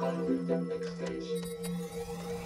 On with the next stage.